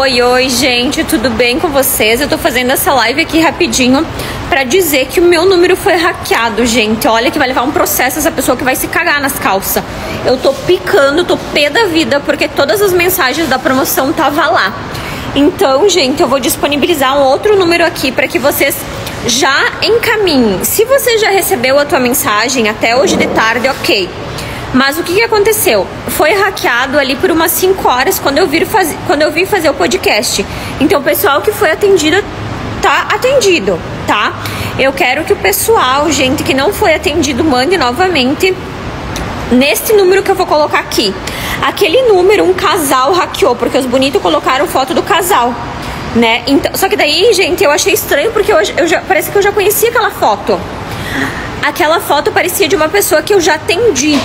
Oi, oi, gente, tudo bem com vocês? Eu tô fazendo essa live aqui rapidinho para dizer que o meu número foi hackeado, gente. Olha que vai levar um processo essa pessoa que vai se cagar nas calças. Eu tô picando, tô pé da vida porque todas as mensagens da promoção tava lá. Então, gente, eu vou disponibilizar um outro número aqui para que vocês já encaminhem. Se você já recebeu a tua mensagem até hoje de tarde, OK. Mas o que, que aconteceu? Foi hackeado ali por umas 5 horas quando eu, vir faz... quando eu vim fazer o podcast. Então o pessoal que foi atendido tá atendido, tá? Eu quero que o pessoal, gente que não foi atendido, mande novamente neste número que eu vou colocar aqui. Aquele número, um casal hackeou, porque os bonitos colocaram foto do casal. Né? Então, só que daí, gente, eu achei estranho porque eu, eu já, parece que eu já conhecia aquela foto. Aquela foto parecia de uma pessoa que eu já atendi.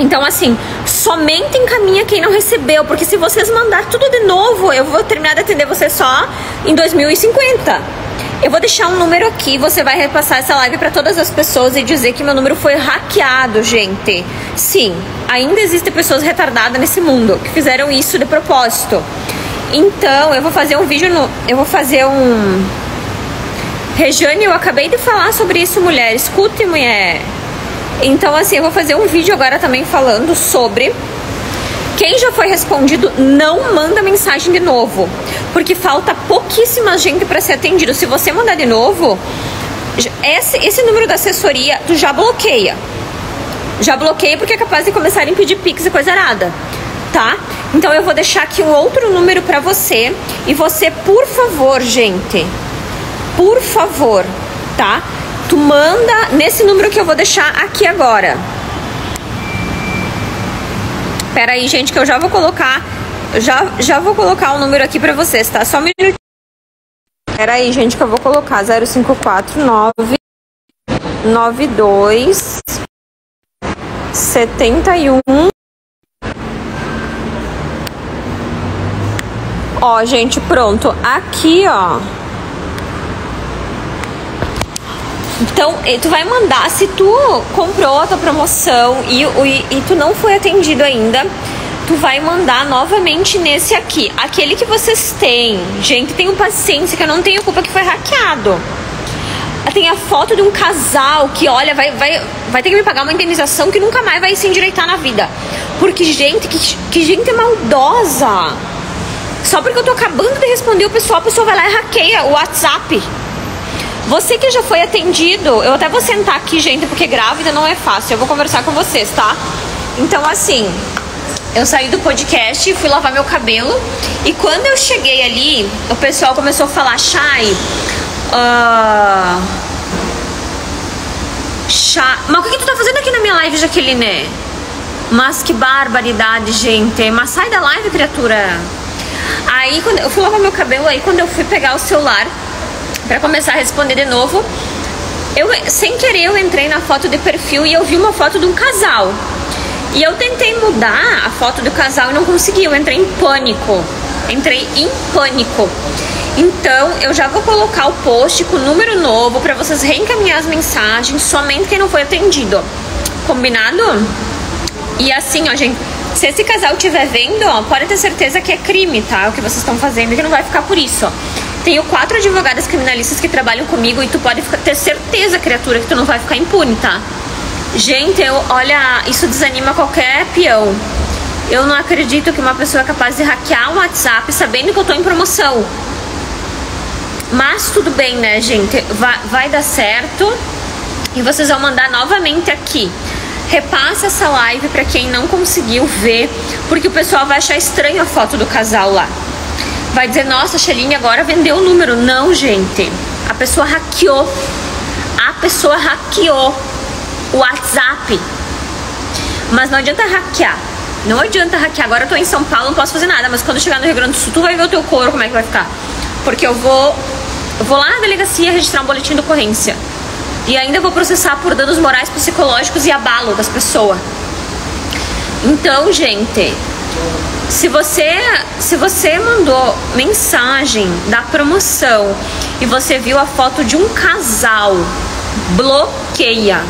Então, assim, somente encaminha quem não recebeu, porque se vocês mandar tudo de novo, eu vou terminar de atender você só em 2050. Eu vou deixar um número aqui, você vai repassar essa live para todas as pessoas e dizer que meu número foi hackeado, gente. Sim, ainda existem pessoas retardadas nesse mundo que fizeram isso de propósito. Então, eu vou fazer um vídeo no, eu vou fazer um Rejane, eu acabei de falar sobre isso, mulher. Escute, mulher. Então, assim, eu vou fazer um vídeo agora também falando sobre quem já foi respondido, não manda mensagem de novo, porque falta pouquíssima gente para ser atendido. Se você mandar de novo, esse, esse número da assessoria tu já bloqueia. Já bloqueia porque é capaz de começar a impedir pix e coisa errada, tá? Então eu vou deixar aqui um outro número para você e você, por favor, gente, por favor, tá? Tu manda nesse número que eu vou deixar aqui agora. Pera aí, gente, que eu já vou colocar, já, já vou colocar o número aqui pra vocês, tá? Só um minuto. Pera aí, gente, que eu vou colocar 0549 92 71 Ó, gente, pronto. Aqui, ó. Então, tu vai mandar, se tu comprou a tua promoção e, e, e tu não foi atendido ainda, tu vai mandar novamente nesse aqui. Aquele que vocês têm. Gente, tenham paciência que eu não tenho culpa que foi hackeado. Tem a foto de um casal que, olha, vai, vai, vai ter que me pagar uma indenização que nunca mais vai se endireitar na vida. Porque, gente, que, que gente maldosa. Só porque eu tô acabando de responder o pessoal, a pessoa vai lá e hackeia o WhatsApp. Você que já foi atendido, eu até vou sentar aqui, gente, porque grávida não é fácil. Eu vou conversar com vocês, tá? Então, assim, eu saí do podcast, fui lavar meu cabelo e quando eu cheguei ali, o pessoal começou a falar, Chay, uh... Chá... Mas o que, que tu tá fazendo aqui na minha live, Jaqueline? Mas que barbaridade, gente. Mas sai da live, criatura. Aí, quando eu fui lavar meu cabelo, aí quando eu fui pegar o celular, para começar a responder de novo, eu sem querer eu entrei na foto de perfil e eu vi uma foto de um casal. E eu tentei mudar a foto do casal e não consegui, eu entrei em pânico. Entrei em pânico. Então, eu já vou colocar o post com o número novo para vocês reencaminhar as mensagens somente quem não foi atendido. Combinado? E assim, ó, gente, se esse casal estiver vendo, ó, pode ter certeza que é crime, tá? O que vocês estão fazendo, que não vai ficar por isso, ó. Tenho quatro advogadas criminalistas que trabalham comigo e tu pode ter certeza, criatura, que tu não vai ficar impune, tá? Gente, eu, olha, isso desanima qualquer peão. Eu não acredito que uma pessoa é capaz de hackear um WhatsApp sabendo que eu tô em promoção. Mas tudo bem, né, gente? Vai, vai dar certo. E vocês vão mandar novamente aqui. Repassa essa live para quem não conseguiu ver, porque o pessoal vai achar estranho a foto do casal lá vai dizer, nossa, Sheline agora vendeu o número. Não, gente. A pessoa hackeou. A pessoa hackeou o WhatsApp. Mas não adianta hackear. Não adianta hackear. Agora eu tô em São Paulo, não posso fazer nada. Mas quando chegar no Rio Grande do Sul, tu vai ver o teu couro, como é que vai ficar. Porque eu vou, eu vou lá na delegacia registrar um boletim de ocorrência. E ainda vou processar por danos morais, psicológicos e abalo das pessoas. Então, gente, se você, se você mandou mensagem da promoção e você viu a foto de um casal, bloqueia.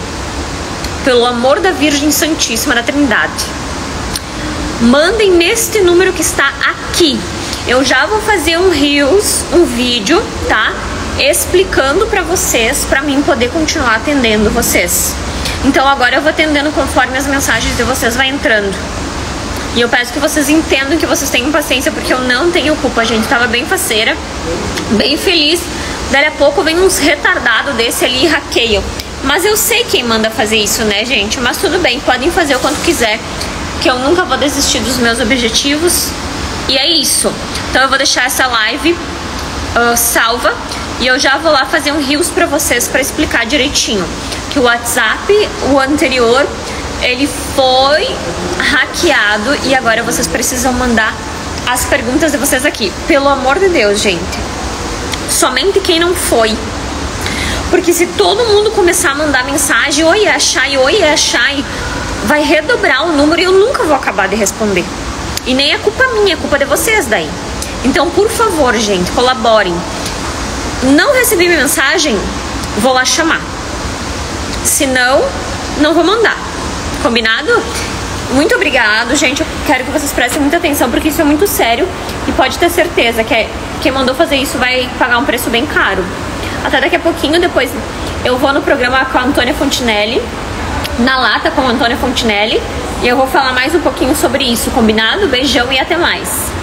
Pelo amor da Virgem Santíssima da Trindade. Mandem neste número que está aqui. Eu já vou fazer um Reels, um vídeo, tá? Explicando para vocês, para mim poder continuar atendendo vocês. Então agora eu vou atendendo conforme as mensagens de vocês vai entrando. E eu peço que vocês entendam que vocês tenham paciência, porque eu não tenho culpa, gente. Tava bem faceira, bem feliz. Daí a pouco vem uns retardados desse ali e hackeiam. Mas eu sei quem manda fazer isso, né, gente? Mas tudo bem, podem fazer o quanto quiser, que eu nunca vou desistir dos meus objetivos. E é isso. Então eu vou deixar essa live uh, salva e eu já vou lá fazer um rios para vocês para explicar direitinho que o WhatsApp, o anterior, ele foi hackeado e agora vocês precisam mandar as perguntas de vocês aqui. Pelo amor de Deus, gente. Somente quem não foi porque se todo mundo começar a mandar mensagem, oi, é a Chay, oi, é a Chay, vai redobrar o número e eu nunca vou acabar de responder. E nem é culpa minha, é culpa de vocês daí. Então, por favor, gente, colaborem. Não recebi minha mensagem, vou lá chamar. Se não, não vou mandar. Combinado? Muito obrigado, gente. Eu quero que vocês prestem muita atenção porque isso é muito sério e pode ter certeza que é, quem mandou fazer isso vai pagar um preço bem caro. Até daqui a pouquinho, depois eu vou no programa com a Antônia Fontinelli, na lata com a Antônia Fontinelli, e eu vou falar mais um pouquinho sobre isso, combinado? Beijão e até mais!